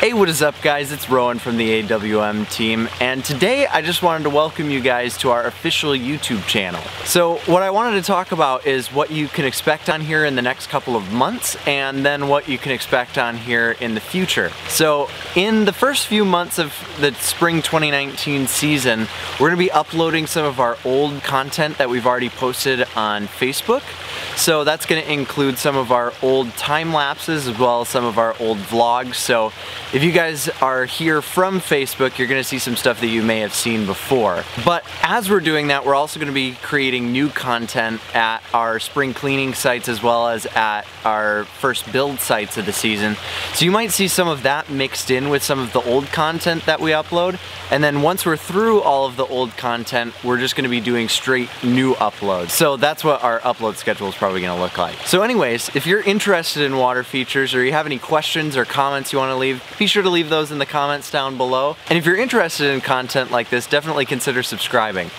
Hey, what is up guys? It's Rowan from the AWM team and today I just wanted to welcome you guys to our official YouTube channel. So what I wanted to talk about is what you can expect on here in the next couple of months and then what you can expect on here in the future. So in the first few months of the spring 2019 season, we're going to be uploading some of our old content that we've already posted on Facebook. So that's going to include some of our old time lapses as well as some of our old vlogs. So if you guys are here from Facebook, you're going to see some stuff that you may have seen before. But as we're doing that, we're also going to be creating new content at our spring cleaning sites as well as at our first build sites of the season. So you might see some of that mixed in with some of the old content that we upload. And then once we're through all of the old content, we're just going to be doing straight new uploads. So that's what our upload schedule is probably going to look like. So anyways, if you're interested in water features or you have any questions or comments you want to leave, be sure to leave those in the comments down below. And if you're interested in content like this, definitely consider subscribing.